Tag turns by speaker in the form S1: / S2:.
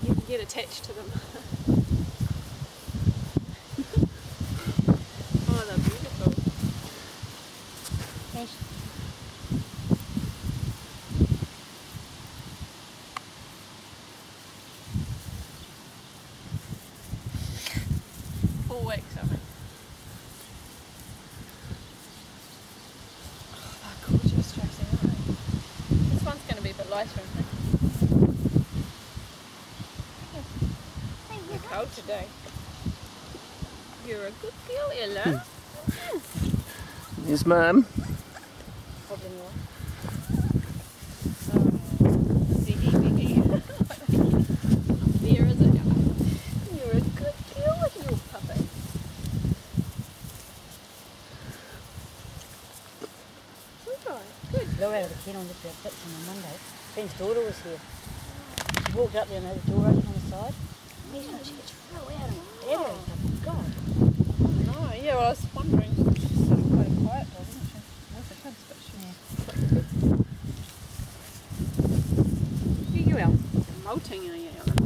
S1: They get, get attached to them. oh, they're beautiful.
S2: Yes.
S1: Full wax, I think. Oh, they're gorgeous, they? This one's going to be a bit lighter, cold today. You're a good girl, Ella. Hmm.
S3: Yes, ma'am.
S2: Probably more.
S1: Ziggy, ziggy. There is it. You're a good girl, you puppy. Alright, good.
S2: Laura had a kid on this bit fixing on Monday. Ben's daughter was here. She walked up there and had the door open on the side. She's sort quite a quiet she's yeah. You are.